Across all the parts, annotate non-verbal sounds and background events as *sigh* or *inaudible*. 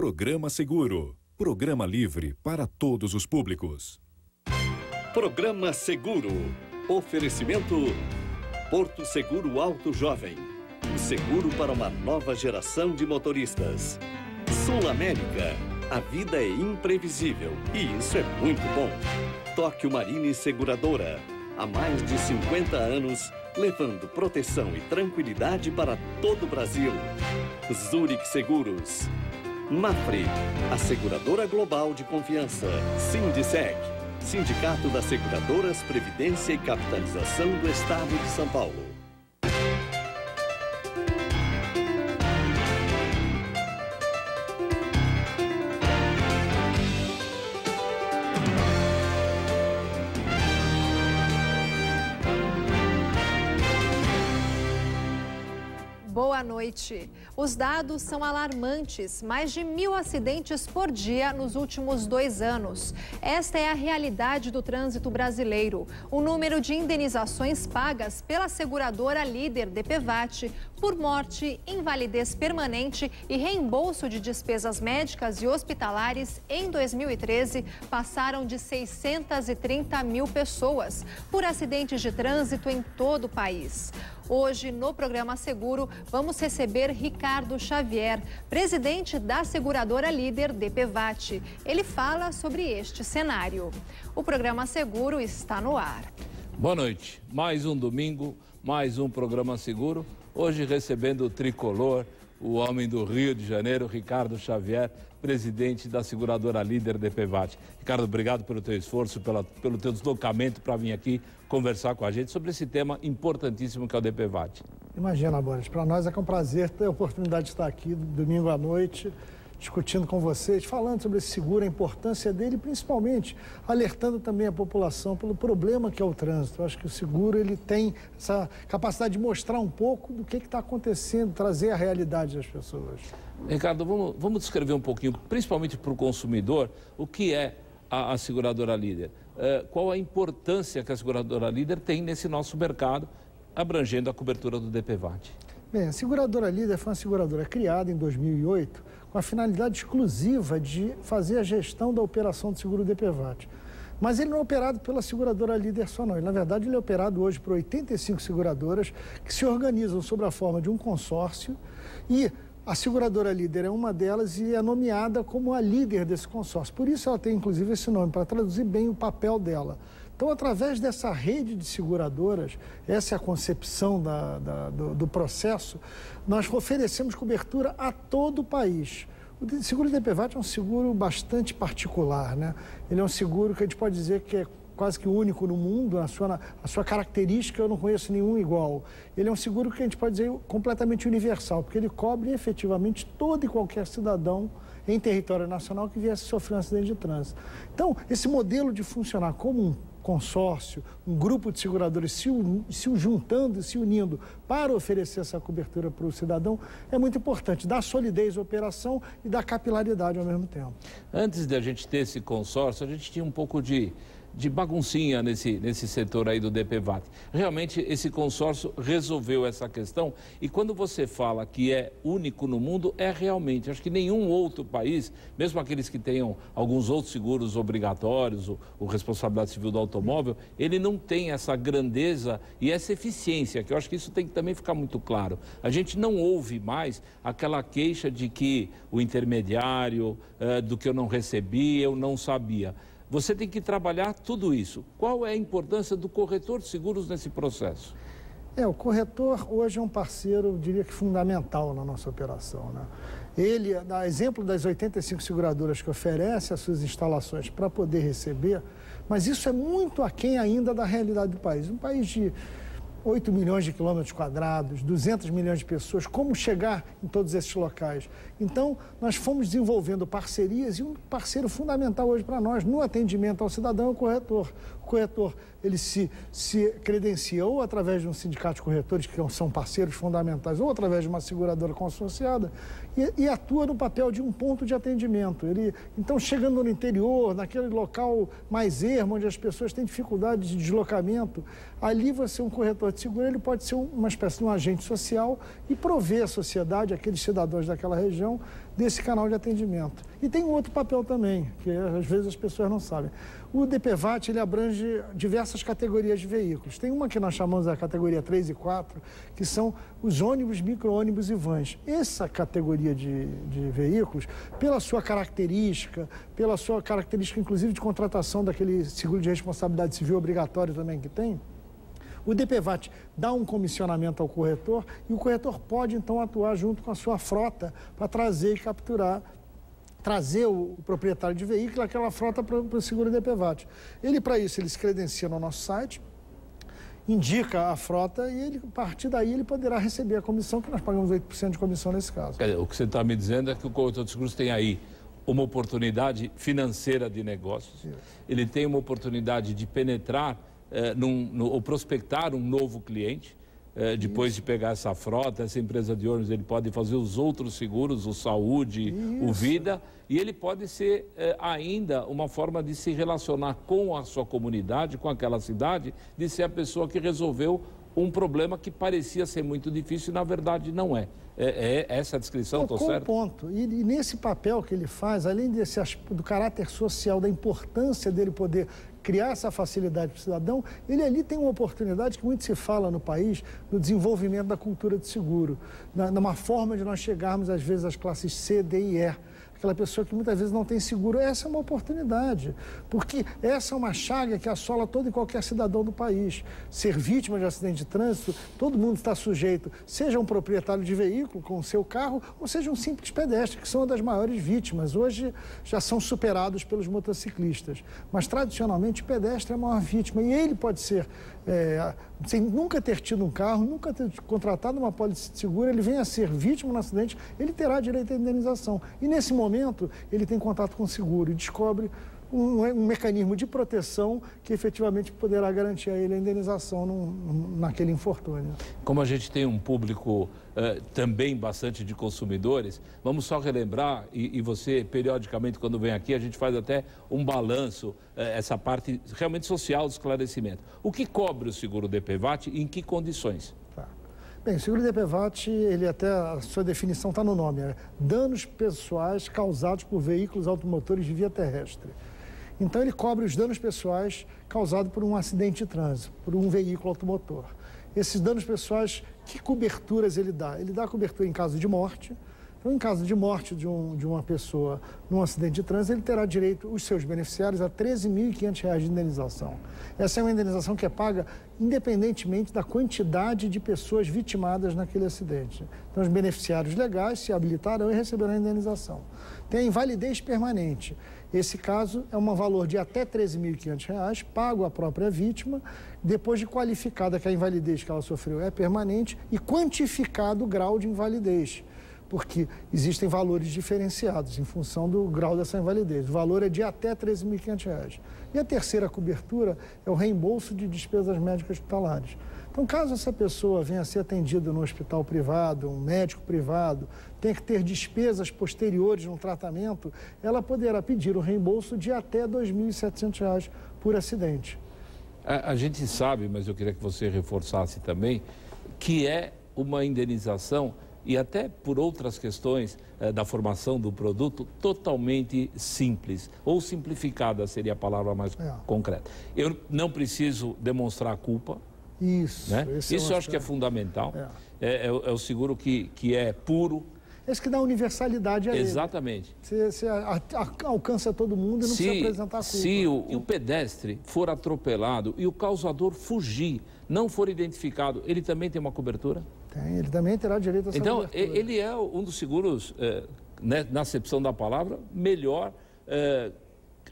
Programa Seguro. Programa livre para todos os públicos. Programa Seguro. Oferecimento Porto Seguro Alto Jovem. O seguro para uma nova geração de motoristas. Sul América. A vida é imprevisível e isso é muito bom. Tóquio Marine Seguradora. Há mais de 50 anos, levando proteção e tranquilidade para todo o Brasil. Zurich Seguros. Mafre, a seguradora global de confiança. Sindiceg, Sindicato das Seguradoras, Previdência e Capitalização do Estado de São Paulo. Noite. Os dados são alarmantes. Mais de mil acidentes por dia nos últimos dois anos. Esta é a realidade do trânsito brasileiro. O número de indenizações pagas pela seguradora líder DPVAT por morte, invalidez permanente e reembolso de despesas médicas e hospitalares em 2013 passaram de 630 mil pessoas por acidentes de trânsito em todo o país. Hoje, no programa Seguro, vamos receber Ricardo Xavier, presidente da seguradora líder DPVAT. Ele fala sobre este cenário. O programa Seguro está no ar. Boa noite. Mais um domingo, mais um programa Seguro. Hoje recebendo o tricolor, o homem do Rio de Janeiro, Ricardo Xavier, presidente da seguradora líder DPVAT. Ricardo, obrigado pelo teu esforço, pela, pelo teu deslocamento para vir aqui conversar com a gente sobre esse tema importantíssimo que é o DPVAT. Imagina, Boris, para nós é, um prazer ter a oportunidade de estar aqui domingo à noite discutindo com vocês, falando sobre esse seguro, a importância dele, principalmente alertando também a população pelo problema que é o trânsito. Eu acho que o seguro ele tem essa capacidade de mostrar um pouco do que está acontecendo, trazer a realidade das pessoas. Ricardo, vamos, vamos descrever um pouquinho, principalmente para o consumidor, o que é a, a seguradora líder. Uh, qual a importância que a seguradora líder tem nesse nosso mercado, abrangendo a cobertura do DPVAT? Bem, a seguradora líder foi uma seguradora criada em 2008 com a finalidade exclusiva de fazer a gestão da operação do seguro DPVAT. Mas ele não é operado pela seguradora líder só não. Ele, na verdade, ele é operado hoje por 85 seguradoras que se organizam sob a forma de um consórcio e a seguradora líder é uma delas e é nomeada como a líder desse consórcio. Por isso ela tem, inclusive, esse nome, para traduzir bem o papel dela. Então, através dessa rede de seguradoras, essa é a concepção da, da, do, do, processo, nós oferecemos cobertura a todo o país. O seguro DPVAT é um seguro bastante particular, né? Ele é um seguro que a gente pode dizer que é quase que único no mundo, a sua, a sua característica eu não conheço nenhum igual. Ele é um seguro que a gente pode dizer completamente universal, porque ele cobre efetivamente todo e qualquer cidadão em território nacional que viesse sofrer um acidente de trânsito. Então, esse modelo de funcionar como um consórcio, um grupo de seguradores se, se juntando se unindo para oferecer essa cobertura para o cidadão, é muito importante, dar solidez à operação e dar capilaridade ao mesmo tempo. Antes de a gente ter esse consórcio, a gente tinha um pouco de de baguncinha nesse, nesse setor aí do DPVAT. Realmente esse consórcio resolveu essa questão e quando você fala que é único no mundo, é realmente. Acho que nenhum outro país, mesmo aqueles que tenham alguns outros seguros obrigatórios, o, o responsabilidade civil do automóvel, ele não tem essa grandeza e essa eficiência, que eu acho que isso tem que também ficar muito claro. A gente não ouve mais aquela queixa de que o intermediário, eh, do que eu não recebi, eu não sabia. Você tem que trabalhar tudo isso. Qual é a importância do corretor de seguros nesse processo? É, o corretor hoje é um parceiro, diria que fundamental na nossa operação. Né? Ele, a exemplo das 85 seguradoras que oferecem as suas instalações para poder receber, mas isso é muito aquém ainda da realidade do país. Um país de 8 milhões de quilômetros quadrados, 200 milhões de pessoas, como chegar em todos esses locais. Então, nós fomos desenvolvendo parcerias e um parceiro fundamental hoje para nós no atendimento ao cidadão é o corretor. O corretor, ele se, se credencia ou através de um sindicato de corretores, que são parceiros fundamentais, ou através de uma seguradora consorciada, e, e atua no papel de um ponto de atendimento. Ele, então, chegando no interior, naquele local mais ermo, onde as pessoas têm dificuldade de deslocamento, ali você, um corretor de seguro, ele pode ser uma espécie de um agente social e prover à sociedade, aqueles cidadãos daquela região, desse canal de atendimento. E tem outro papel também, que às vezes as pessoas não sabem. O DPVAT ele abrange diversas categorias de veículos. Tem uma que nós chamamos a categoria 3 e 4, que são os ônibus, micro-ônibus e vans. Essa categoria de, de veículos, pela sua característica, pela sua característica inclusive de contratação daquele seguro de responsabilidade civil obrigatório também que tem, o DPVAT dá um comissionamento ao corretor e o corretor pode então atuar junto com a sua frota para trazer e capturar trazer o, proprietário de veículo, aquela frota para o seguro DPVAT. Ele, para isso, ele se credencia no nosso site, indica a frota e ele, a partir daí ele poderá receber a comissão, que nós pagamos 8% de comissão nesse caso. O que você está me dizendo é que o corretor de seguros tem aí uma oportunidade financeira de negócios, ele tem uma oportunidade de penetrar eh, num, no, ou prospectar um novo cliente, é, depois Isso. de pegar essa frota, essa empresa de ônibus, ele pode fazer os outros seguros, o saúde, Isso. o vida, e ele pode ser é, ainda uma forma de se relacionar com a sua comunidade, com aquela cidade, de ser a pessoa que resolveu um problema que parecia ser muito difícil e na verdade não é. É, é essa a descrição, estou certo? ponto. E, e, nesse papel que ele faz, além desse do caráter social, da importância dele poder criar essa facilidade para o cidadão, ele ali tem uma oportunidade que muito se fala no país, no desenvolvimento da cultura de seguro, na, numa forma de nós chegarmos, às vezes, às classes C, D e E aquela pessoa que muitas vezes não tem seguro, essa é uma oportunidade, porque essa é uma chaga que assola todo e qualquer cidadão do país. Ser vítima de acidente de trânsito, todo mundo está sujeito, seja um proprietário de veículo com o seu carro, ou seja um simples pedestre, que são uma das maiores vítimas. Hoje já são superados pelos motociclistas, mas tradicionalmente o pedestre é a maior vítima e ele pode ser é, sem nunca ter tido um carro, nunca ter contratado uma pólice de seguro, ele vem a ser vítima no acidente, ele terá direito à indenização. E nesse momento, ele tem contato com o seguro e descobre um, um, mecanismo de proteção que efetivamente poderá garantir a ele a indenização num, naquele infortúnio. Como a gente tem um público uh, também bastante de consumidores, vamos só relembrar, e, e, você periodicamente quando vem aqui, a gente faz até um balanço, uh, essa parte realmente social do esclarecimento. O que cobre o seguro DPVAT e em que condições? Bem, o seguro DPVAT, ele até, a sua definição está no nome, é danos pessoais causados por veículos automotores de via terrestre. Então, ele cobre os danos pessoais causados por um acidente de trânsito, por um veículo automotor. Esses danos pessoais, que coberturas ele dá? Ele dá cobertura em caso de morte. Então, em caso de morte de, um, de uma pessoa num acidente de trânsito, ele terá direito, os seus beneficiários, a R$ 13.500 de indenização. Essa é uma indenização que é paga independentemente da quantidade de pessoas vitimadas naquele acidente. Então, os beneficiários legais se habilitarão e receberão a indenização. Tem a invalidez permanente. Esse caso é um valor de até R$ 13.500, pago à própria vítima, depois de qualificada que a invalidez que ela sofreu é permanente e quantificado o grau de invalidez, porque existem valores diferenciados em função do grau dessa invalidez. O valor é de até R$ 13.500. E a terceira cobertura é o reembolso de despesas médicas hospitalares. Então, caso essa pessoa venha a ser atendida no hospital privado, um médico privado, tenha que ter despesas posteriores no tratamento, ela poderá pedir o reembolso de até R$ 2.700 por acidente. A, a, gente sabe, mas eu queria que você reforçasse também, que é uma indenização e até por outras questões eh, da formação do produto totalmente simples ou simplificada seria a palavra mais é. concreta. Eu não preciso demonstrar culpa, isso. Né? Isso eu acho que é fundamental. É. É, é, é, o seguro que, que é puro. Esse que dá universalidade a Exatamente. Você, você a, a, alcança todo mundo e não se, precisa apresentar culpa. Se o, o pedestre for atropelado e o causador fugir, não for identificado, ele também tem uma cobertura? Tem, ele também terá direito a essa Então, cobertura. ele é um dos seguros, é, né, na acepção da palavra, melhor é,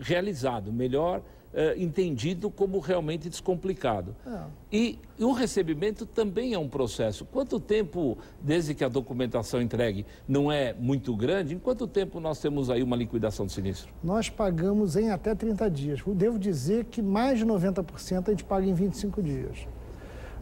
realizado, melhor eh, entendido como realmente descomplicado. É. E, e, o recebimento também é um processo. Quanto tempo, desde que a documentação entregue não é muito grande, em quanto tempo nós temos aí uma liquidação do sinistro? Nós pagamos em até 30 dias. Devo dizer que mais de 90% a gente paga em 25 dias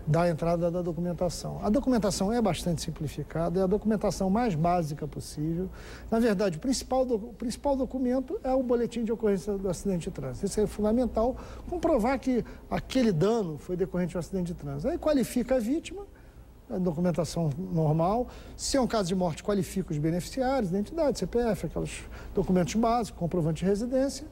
da entrada da documentação. A documentação é bastante simplificada, é a documentação mais básica possível. Na verdade, o principal, do, o principal documento é o boletim de ocorrência do acidente de trânsito. Isso é fundamental, comprovar que aquele dano foi decorrente de um acidente de trânsito. Aí qualifica a vítima, a documentação normal. Se é um caso de morte, qualifica os beneficiários, identidade, CPF, aqueles documentos básicos, comprovante de residência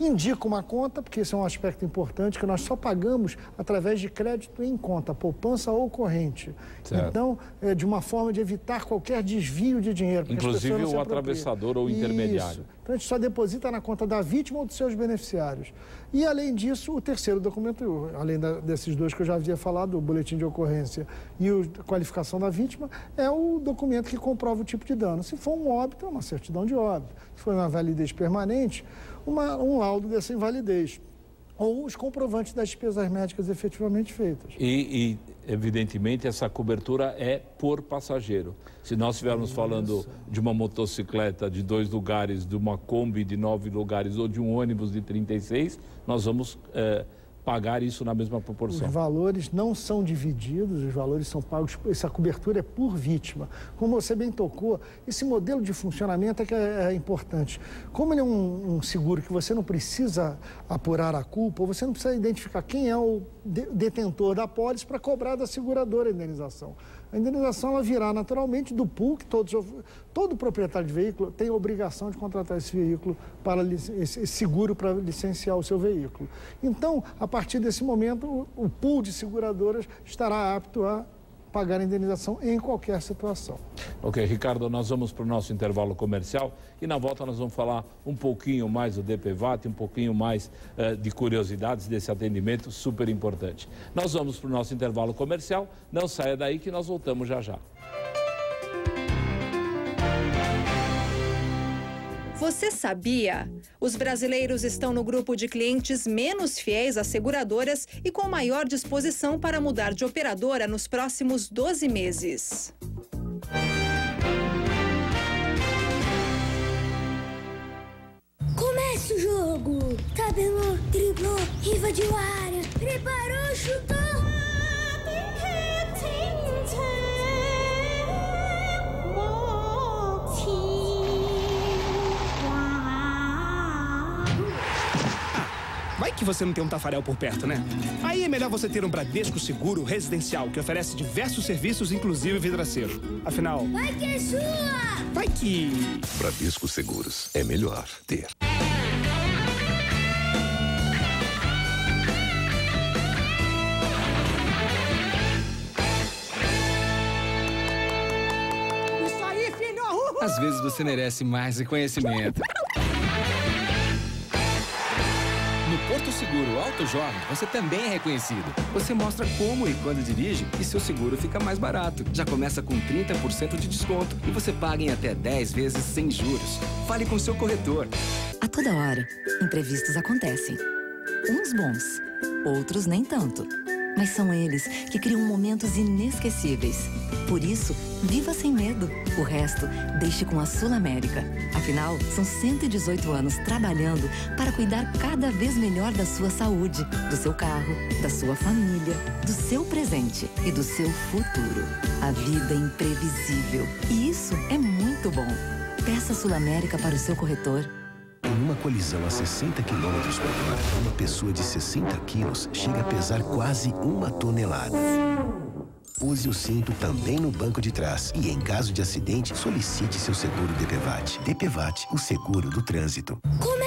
indica uma conta, porque esse é um aspecto importante, que nós só pagamos através de crédito em conta, poupança ou corrente. Certo. Então, é de uma forma de evitar qualquer desvio de dinheiro. Inclusive o atravessador ou o intermediário. Isso. Então, a gente só deposita na conta da vítima ou dos seus beneficiários. E, além disso, o terceiro documento, além da, desses dois que eu já havia falado, o boletim de ocorrência e a qualificação da vítima, é o documento que comprova o tipo de dano. Se for um óbito, é uma certidão de óbito. Se for uma validez permanente, uma, um laudo dessa invalidez ou os comprovantes das despesas médicas efetivamente feitas. E, e, evidentemente, essa cobertura é por passageiro. Se nós estivermos falando de uma motocicleta de dois lugares, de uma Kombi de nove lugares ou de um ônibus de 36, nós vamos. É, pagar isso na mesma proporção. Os valores não são divididos, os valores são pagos, essa cobertura é por vítima. Como você bem tocou, esse modelo de funcionamento é que é, é importante. Como ele é um, um, seguro que você não precisa apurar a culpa, você não precisa identificar quem é o de, detentor da pólice para cobrar da seguradora a indenização a indenização ela virá naturalmente do pool, que todos, todo proprietário de veículo tem a obrigação de contratar esse veículo para esse seguro para licenciar o seu veículo. Então, a partir desse momento, o pool de seguradoras estará apto a pagar a indenização em qualquer situação. Ok, Ricardo, nós vamos para o nosso intervalo comercial e na volta nós vamos falar um pouquinho mais do DPVAT, um pouquinho mais uh, de curiosidades desse atendimento super importante. Nós vamos para o nosso intervalo comercial, não saia daí que nós voltamos já já. Você sabia? Os brasileiros estão no grupo de clientes menos fiéis às seguradoras e com maior disposição para mudar de operadora nos próximos 12 meses. Comece o jogo! Tabelou, driblou, invadiu a área, preparou, chutou! Que você não tem um Tafarel por perto, né? Aí é melhor você ter um Bradesco Seguro Residencial, que oferece diversos serviços, inclusive vidraceiro. Afinal... Vai que é sua! Vai que... Bradesco Seguros. É melhor ter. Isso aí, filho! Às vezes você merece mais reconhecimento. Seguro Alto Jovem, você também é reconhecido. Você mostra como e quando dirige e seu seguro fica mais barato. Já começa com 30% de desconto e você paga em até 10 vezes sem juros. Fale com seu corretor. A toda hora, imprevistos acontecem. Uns bons, outros nem tanto. Mas são eles que criam momentos inesquecíveis. Por isso, viva sem medo. O resto, deixe com a Sul América. Afinal, são 118 anos trabalhando para cuidar cada vez melhor da sua saúde, do seu carro, da sua família, do seu presente e do seu futuro. A vida é imprevisível. E isso é muito bom. Peça Sul América para o seu corretor. Colisão a 60 km por hora, uma pessoa de 60 quilos chega a pesar quase uma tonelada. Use o cinto também no banco de trás e, em caso de acidente, solicite seu seguro DPVAT. DPVAT, o seguro do trânsito. Comece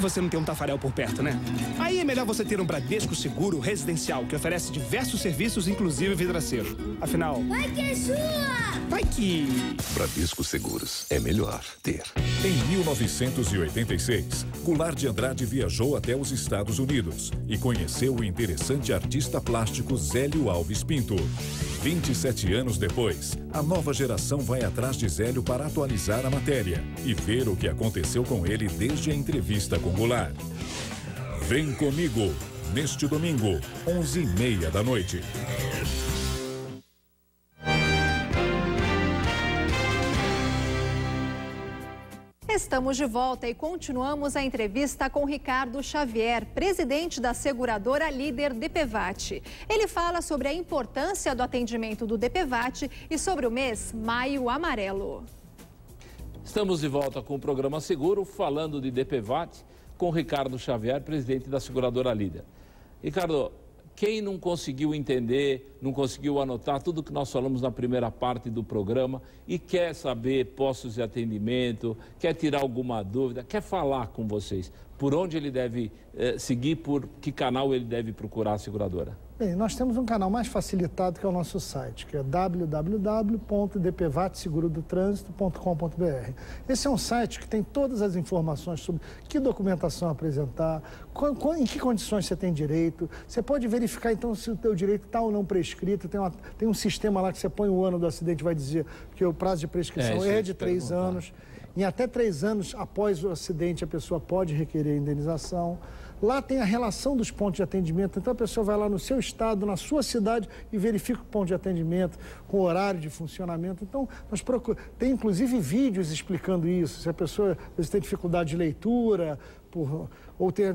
que você não tem um Tafarel por perto, né? Aí é melhor você ter um Bradesco Seguro Residencial, que oferece diversos serviços, inclusive vidraceiro. Afinal... Vai que é sua! Vai que... Bradesco Seguros. É melhor ter. Em 1986, Goulart de Andrade viajou até os Estados Unidos e conheceu o interessante artista plástico Zélio Alves Pinto. 27 anos depois, a nova geração vai atrás de Zélio para atualizar a matéria e ver o que aconteceu com ele desde a entrevista com Goulart. Vem comigo, neste domingo, 11h30 da noite. Estamos de volta e continuamos a entrevista com Ricardo Xavier, presidente da seguradora líder DPVAT. Ele fala sobre a importância do atendimento do DPVAT e sobre o mês Maio Amarelo. Estamos de volta com o programa Seguro, falando de DPVAT, com Ricardo Xavier, presidente da seguradora líder. Ricardo, quem não conseguiu entender, não conseguiu anotar tudo que nós falamos na primeira parte do programa e quer saber postos de atendimento, quer tirar alguma dúvida, quer falar com vocês, por onde ele deve eh, seguir, por que canal ele deve procurar a seguradora? Bem, nós temos um canal mais facilitado que é o nosso site, que é www.dpvatsegurodotrânsito.com.br. Esse é um site que tem todas as informações sobre que documentação apresentar, em que condições você tem direito. Você pode verificar então se o teu direito está ou não prescrito. Tem, uma, tem um sistema lá que você põe o ano do acidente vai dizer que o prazo de prescrição é, é de três anos. Em até três anos após o acidente, a pessoa pode requerer indenização. Lá tem a relação dos pontos de atendimento. Então a pessoa vai lá no seu estado, na sua cidade e verifica o ponto de atendimento com horário de funcionamento. Então nós procuramos. Tem inclusive vídeos explicando isso. Se a pessoa tem dificuldade de leitura, por, ou tem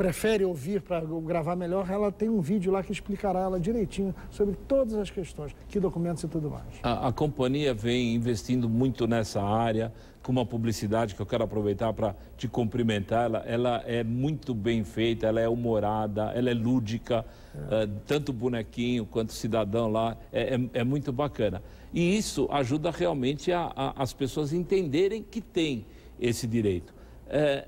prefere ouvir para gravar melhor, ela tem um vídeo lá que explicará ela direitinho sobre todas as questões, que documentos e tudo mais. A, a companhia vem investindo muito nessa área, com uma publicidade que eu quero aproveitar para te cumprimentar. Ela, ela, é muito bem feita, ela é humorada, ela é lúdica, é. Uh, tanto bonequinho quanto cidadão lá, é, é, é, muito bacana. E isso ajuda realmente a, a, as pessoas entenderem que tem esse direito. É,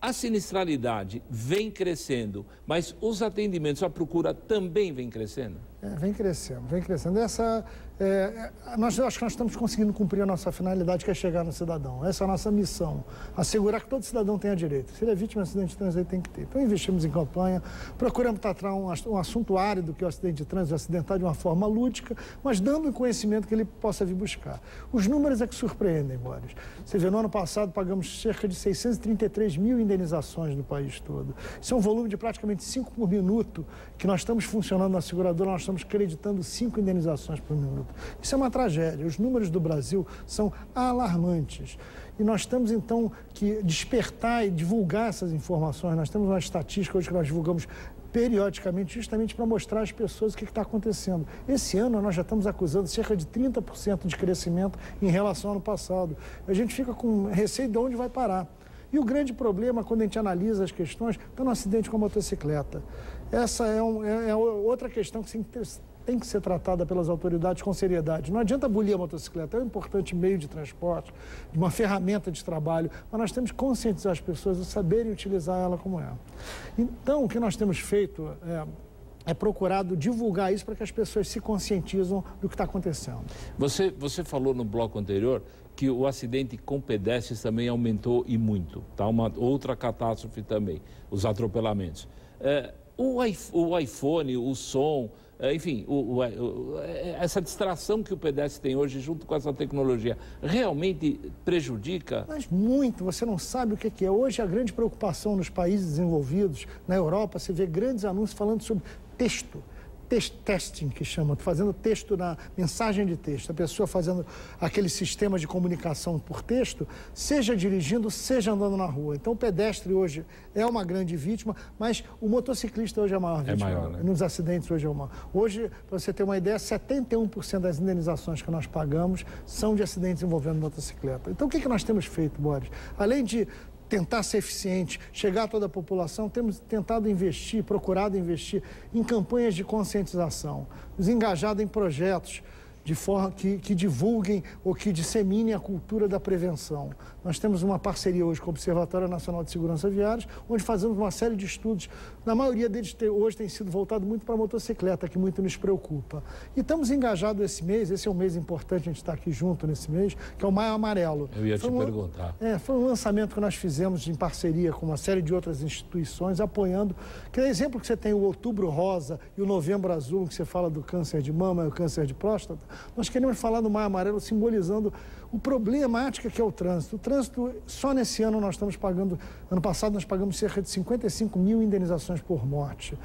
a sinistralidade vem crescendo, mas os atendimentos, a procura também vem crescendo? É, vem crescendo, vem crescendo. Essa, é, é, nós, acho que nós estamos conseguindo cumprir a nossa finalidade, que é chegar no cidadão. Essa é a nossa missão, assegurar que todo cidadão tenha direito. Se ele é vítima de acidente de trânsito, ele tem que ter. Então, investimos em campanha, procuramos tratar um, um assunto árido, que é o acidente de trânsito, acidental, de uma forma lúdica, mas dando o conhecimento que ele possa vir buscar. Os números é que surpreendem, Boris. Você vê, no ano passado pagamos cerca de 633 mil indenizações no país todo. Isso é um volume de praticamente 5 por minuto que nós estamos funcionando na seguradora, nós estamos creditando 5 indenizações por minuto. Isso é uma tragédia. Os números do Brasil são alarmantes. E nós temos, então, que despertar e divulgar essas informações. Nós temos uma estatística hoje que nós divulgamos periodicamente, justamente para mostrar às pessoas o que está acontecendo. Esse ano nós já estamos acusando cerca de 30% de crescimento em relação ao ano passado. A gente fica com receio de onde vai parar. E o grande problema, quando a gente analisa as questões, está no acidente com a motocicleta. Essa é, um, é, é outra questão que tem que ser tratada pelas autoridades com seriedade. Não adianta abolir a motocicleta, é um importante meio de transporte, uma ferramenta de trabalho, mas nós temos que conscientizar as pessoas a saberem utilizar ela como é. Então, o que nós temos feito é, é procurado divulgar isso para que as pessoas se conscientizam do que está acontecendo. Você, você falou no bloco anterior que o acidente com pedestres também aumentou e muito, tá? Uma outra catástrofe também, os atropelamentos. É, o, iPhone, o som, enfim, o, o, é, essa distração que o pedestre tem hoje junto com essa tecnologia realmente prejudica? Mas muito, você não sabe o que é. Hoje a grande preocupação nos países desenvolvidos, na Europa, você vê grandes anúncios falando sobre texto testing, que chama, fazendo texto na mensagem de texto, a pessoa fazendo aquele sistema de comunicação por texto, seja dirigindo, seja andando na rua. Então o pedestre hoje é uma grande vítima, mas o motociclista hoje é a maior é vítima. É maior, né? Nos acidentes hoje é uma. Hoje, para você ter uma ideia, 71% das indenizações que nós pagamos são de acidentes envolvendo motocicleta. Então o que, que nós temos feito, Boris? Além de tentar ser eficiente, chegar a toda a população, temos tentado investir, procurado investir em campanhas de conscientização, nos engajado em projetos de forma que, que divulguem ou que disseminem a cultura da prevenção. Nós temos uma parceria hoje com o Observatório Nacional de Segurança Viária, onde fazemos uma série de estudos. Na maioria deles hoje tem sido voltado muito para a motocicleta, que muito nos preocupa. E estamos engajados esse mês, esse é um mês importante, a gente está aqui junto nesse mês, que é o Maio Amarelo. Eu ia foi te um, perguntar. É, foi um lançamento que nós fizemos em parceria com uma série de outras instituições, apoiando. Que é exemplo que você tem o Outubro Rosa e o Novembro Azul, que você fala do câncer de mama e o câncer de próstata. Nós queremos falar do Maio Amarelo simbolizando o problemática que é o trânsito. O trânsito, só nesse ano nós estamos pagando, ano passado nós pagamos cerca de 55 mil indenizações por morte.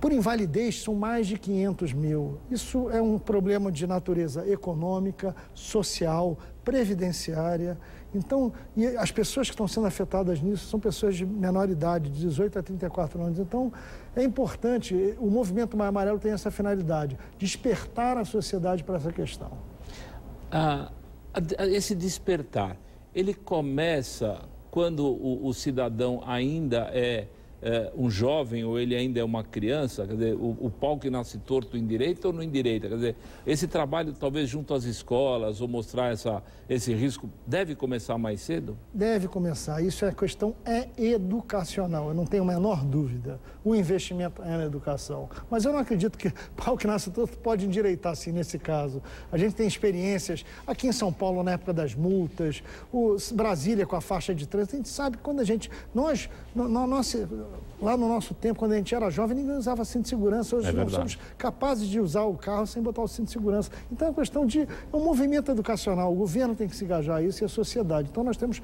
Por invalidez, são mais de 500 mil. Isso é um problema de natureza econômica, social, previdenciária. Então, as pessoas que estão sendo afetadas nisso são pessoas de menor idade, de 18 a 34 anos. Então, é importante, o movimento Mais Amarelo tem essa finalidade, despertar a sociedade para essa questão. Ah, esse despertar, ele começa quando o, o cidadão ainda é é, um jovem ou ele ainda é uma criança, quer dizer, o, o pau que nasce torto em direita ou no indireita, quer dizer, esse trabalho talvez junto às escolas ou mostrar essa, esse risco deve começar mais cedo? Deve começar, isso é questão é educacional, eu não tenho a menor dúvida, o investimento é na educação, mas eu não acredito que *laughs* pau que nasce torto pode endireitar assim nesse caso, a gente tem experiências aqui em São Paulo na época das multas, o Brasília com a faixa de trânsito, a gente sabe quando a gente, nós, no, nossa Lá no nosso tempo, quando a gente era jovem, ninguém usava cinto de segurança. Hoje é nós somos capazes de usar o carro sem botar o cinto de segurança. Então é questão de. É um movimento educacional. O governo tem que se engajar isso e a sociedade. Então nós temos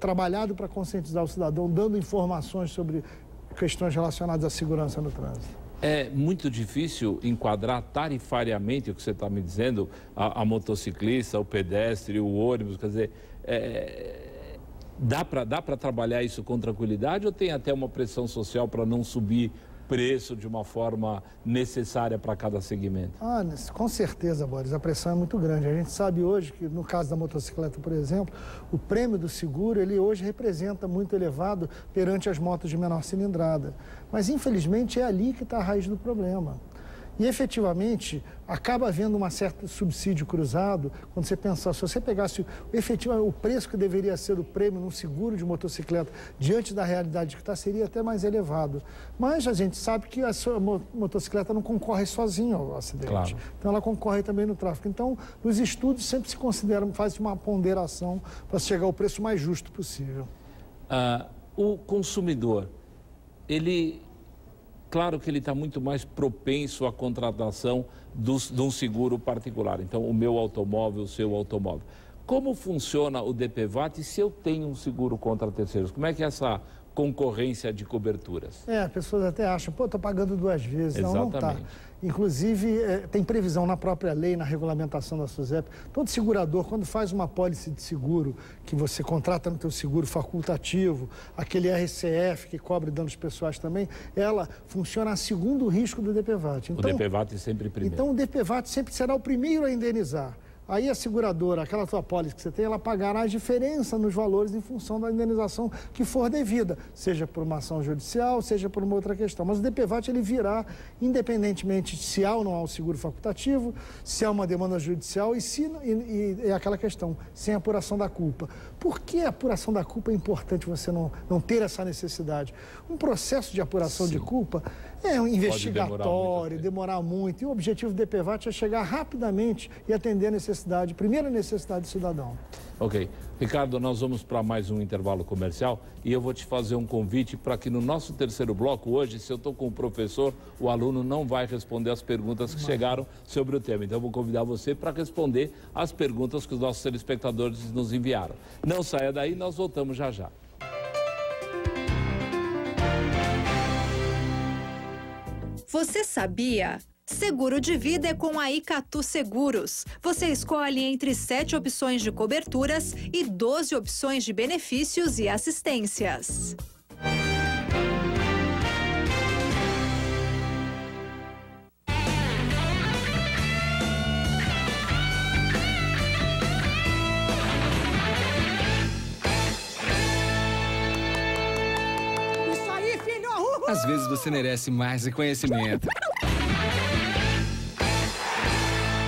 trabalhado para conscientizar o cidadão, dando informações sobre questões relacionadas à segurança no trânsito. É muito difícil enquadrar tarifariamente o que você está me dizendo, a, a, motociclista, o pedestre, o ônibus, quer dizer, é, Dá para dá trabalhar isso com tranquilidade ou tem até uma pressão social para não subir preço de uma forma necessária para cada segmento? Ah, com certeza, Boris, a pressão é muito grande. A gente sabe hoje que, no caso da motocicleta, por exemplo, o prêmio do seguro, ele hoje representa muito elevado perante as motos de menor cilindrada. Mas, infelizmente, é ali que está a raiz do problema. E efetivamente acaba havendo um certo subsídio cruzado quando você pensar, se você pegasse o, efetivo, o preço que deveria ser o prêmio num seguro de motocicleta diante da realidade que está, seria até mais elevado. Mas a gente sabe que a sua motocicleta não concorre sozinha ao acidente. Claro. Então ela concorre também no tráfego. Então, nos estudos sempre se considera, faz uma ponderação para chegar ao preço mais justo possível. Ah, o consumidor, ele claro que ele está muito mais propenso à contratação dos, de um seguro particular. Então, o meu automóvel, o seu automóvel. Como funciona o DPVAT se eu tenho um seguro contra terceiros? Como é que é essa concorrência de coberturas. É, as pessoas até acham, pô, estou pagando duas vezes. Exatamente. Não, não está. Inclusive, é, tem previsão na própria lei, na regulamentação da SUSEP. Todo segurador, quando faz uma pólice de seguro, que você contrata no teu seguro facultativo, aquele RCF que cobre danos pessoais também, ela funciona a segundo risco do DPVAT. Então, o DPVAT sempre primeiro. Então, o DPVAT sempre será o primeiro a indenizar. Aí a seguradora, aquela tua pólice que você tem, ela pagará a diferença nos valores em função da indenização que for devida, seja por uma ação judicial, seja por uma outra questão. Mas o DPVAT ele virá independentemente se há ou não há o seguro facultativo, se há uma demanda judicial e se e, e é aquela questão, sem apuração da culpa. Por que a apuração da culpa é importante você não, não ter essa necessidade? Um processo de apuração Sim. de culpa é um investigatório, demorar, demorar muito. E o objetivo do DPVAT é chegar rapidamente e atender a necessidade, primeira necessidade do cidadão. Ok. Ricardo, nós vamos para mais um intervalo comercial e eu vou te fazer um convite para que no nosso terceiro bloco, hoje, se eu estou com o professor, o aluno não vai responder as perguntas que chegaram sobre o tema. Então, eu vou convidar você para responder as perguntas que os nossos telespectadores nos enviaram. Não saia daí, nós voltamos já já. Você sabia? Seguro de vida é com a Icatu Seguros. Você escolhe entre sete opções de coberturas e 12 opções de benefícios e assistências. Às vezes você merece mais reconhecimento.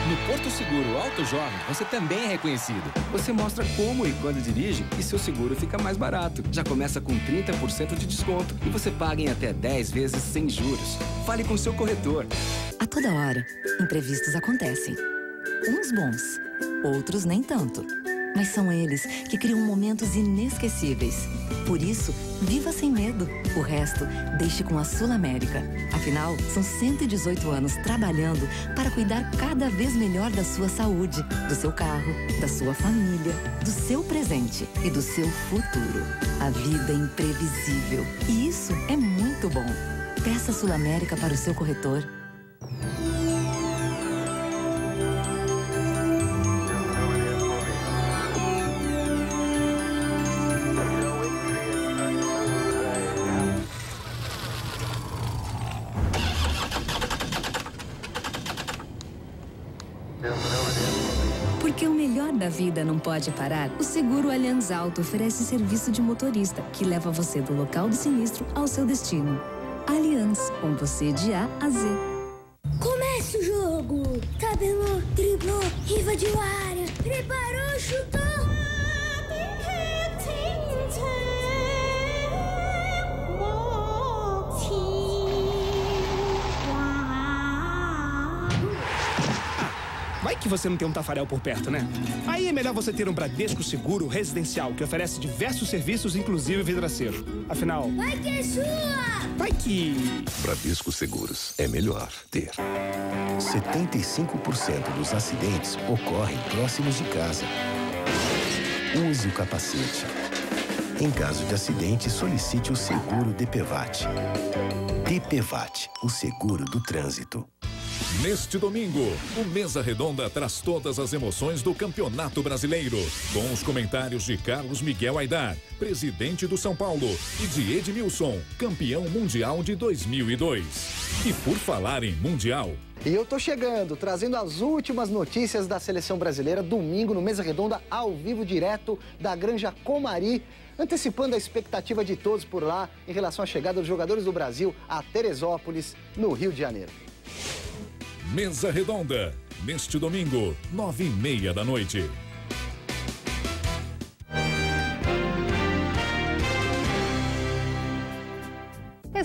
No Porto Seguro Auto Jovem, você também é reconhecido. Você mostra como e quando dirige e seu seguro fica mais barato. Já começa com 30% de desconto e você paga em até 10 vezes sem juros. Fale com seu corretor. A toda hora, imprevistos acontecem. Uns bons, outros nem tanto. Mas são eles que criam momentos inesquecíveis. Por isso, viva sem medo. O resto, deixe com a Sul América. Afinal, são 118 anos trabalhando para cuidar cada vez melhor da sua saúde, do seu carro, da sua família, do seu presente e do seu futuro. A vida é imprevisível. E isso é muito bom. Peça Sul América para o seu corretor. Porque o melhor da vida não pode parar, o seguro Allianz Auto oferece serviço de motorista que leva você do local do sinistro ao seu destino. Allianz, com você de A a Z. Comece o jogo! Tabelou, driblou, invadiu a área, preparou, chutou! Vai que você não tem um Tafarel por perto, né? Aí é melhor você ter um Bradesco Seguro Residencial, que oferece diversos serviços, inclusive vidraceiro. Afinal. Vai que é sua! Vai que. Bradesco Seguros. É melhor ter. 75% dos acidentes ocorrem próximos de casa. Use o capacete. Em caso de acidente, solicite o seguro DPVAT. DPVAT, o seguro do trânsito. Neste domingo, o Mesa Redonda traz todas as emoções do Campeonato Brasileiro, com os comentários de Carlos Miguel Aidar, presidente do São Paulo, e de Edmilson, campeão mundial de 2002. E por falar em mundial, e eu tô chegando, trazendo as últimas notícias da seleção brasileira, domingo no Mesa Redonda, ao vivo, direto da Granja Comari, antecipando a expectativa de todos por lá em relação à chegada dos jogadores do Brasil a Teresópolis, no Rio de Janeiro. Mesa Redonda, neste domingo, nove e meia da noite.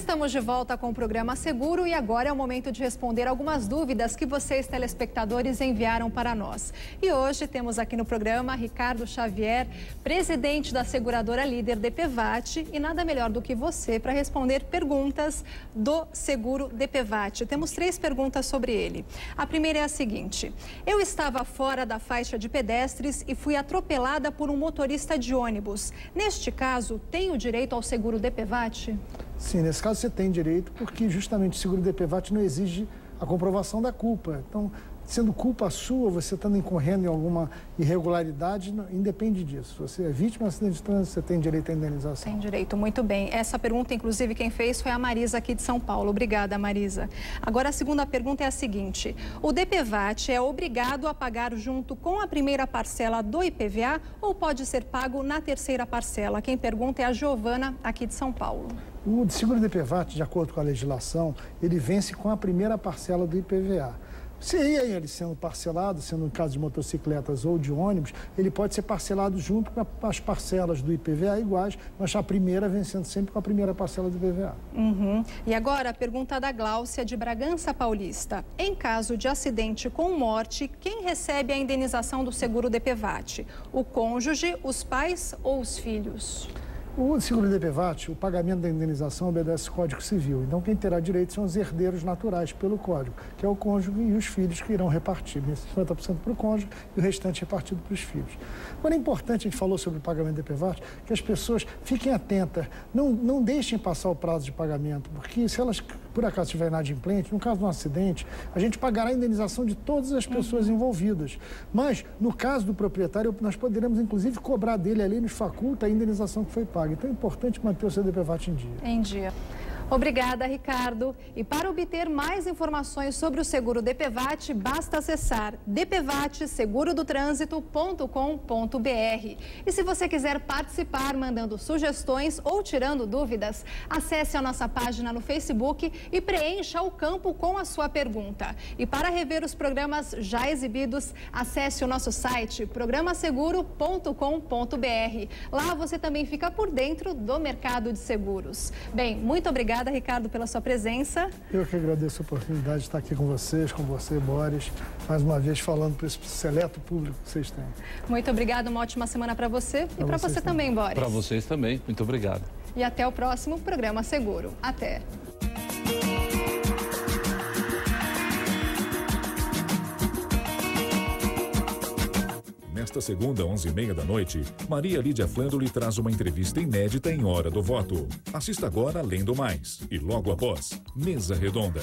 Estamos de volta com o programa Seguro e agora é o momento de responder algumas dúvidas que vocês, telespectadores, enviaram para nós. E hoje temos aqui no programa Ricardo Xavier, presidente da seguradora líder DPVAT, e nada melhor do que você para responder perguntas do seguro DPVAT. Temos três perguntas sobre ele. A primeira é a seguinte: Eu estava fora da faixa de pedestres e fui atropelada por um motorista de ônibus. Neste caso, tenho direito ao seguro DPVAT? Sim, nesse caso você tem direito, porque justamente o seguro DPVAT não exige a comprovação da culpa. Então, sendo culpa sua, você estando incorrendo em alguma irregularidade, não, independe disso. Você é vítima de acidente de trânsito, você tem direito à indenização. Tem direito, muito bem. Essa pergunta, inclusive, quem fez foi a Marisa aqui de São Paulo. Obrigada, Marisa. Agora, a segunda pergunta é a seguinte: o DPVAT é obrigado a pagar junto com a primeira parcela do IPVA ou pode ser pago na terceira parcela? Quem pergunta é a Giovana, aqui de São Paulo. O seguro DPVAT, de acordo com a legislação, ele vence com a primeira parcela do IPVA. Se ele sendo parcelado, sendo no caso de motocicletas ou de ônibus, ele pode ser parcelado junto com as parcelas do IPVA iguais, mas a primeira vencendo sempre com a primeira parcela do IPVA. Uhum. E agora a pergunta da Gláucia de Bragança Paulista. Em caso de acidente com morte, quem recebe a indenização do seguro DPVAT? O cônjuge, os pais ou os filhos? O seguro DPVAT, o pagamento da indenização obedece ao Código Civil. Então, quem terá direito são os herdeiros naturais pelo Código, que é o cônjuge e os filhos que irão repartir. 50% para o cônjuge e o restante repartido para os filhos. Agora, é importante, a gente falou sobre o pagamento do DPVAT, que as pessoas fiquem atentas, não, não deixem passar o prazo de pagamento, porque se elas, por acaso, estiverem inadimplente, no caso de um acidente, a gente pagará a indenização de todas as pessoas uhum. envolvidas. Mas, no caso do proprietário, nós poderemos, inclusive, cobrar dele ali, nos faculta a indenização que foi paga paga. Então é importante manter o CDPVAT em dia. Em dia. Obrigada, Ricardo. E para obter mais informações sobre o seguro DPVAT, basta acessar dpvatsegurodotrânsito.com.br. E se você quiser participar mandando sugestões ou tirando dúvidas, acesse a nossa página no Facebook e preencha o campo com a sua pergunta. E para rever os programas já exibidos, acesse o nosso site programaseguro.com.br. Lá você também fica por dentro do mercado de seguros. Bem, muito obrigada obrigada, Ricardo, pela sua presença. Eu que agradeço a oportunidade de estar aqui com vocês, com você, Boris, mais uma vez falando para esse seleto público que vocês têm. Muito obrigada, uma ótima semana para você pra e para você também, também Boris. Para vocês também, muito obrigado. E até o próximo programa Seguro. Até. Nesta segunda, 11h30 da noite, Maria Lídia Flando lhe traz uma entrevista inédita em Hora do Voto. Assista agora Lendo Mais e logo após, Mesa Redonda.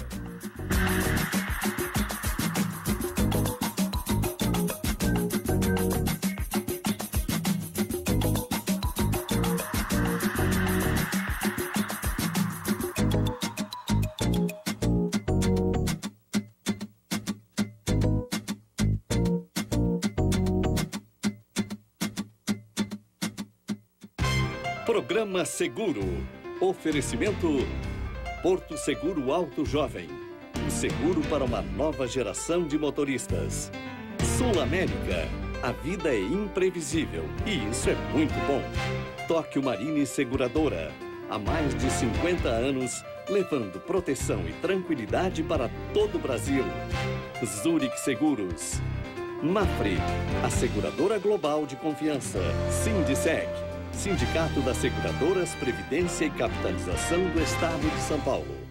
Programa Seguro. Oferecimento Porto Seguro Alto Jovem. O seguro para uma nova geração de motoristas. Sul América. A vida é imprevisível e isso é muito bom. Tóquio Marine Seguradora. Há mais de 50 anos, levando proteção e tranquilidade para todo o Brasil. Zurich Seguros. Mafre, a seguradora global de confiança. Sindiceg. Sindicato das Seguradoras, Previdência e Capitalização do Estado de São Paulo.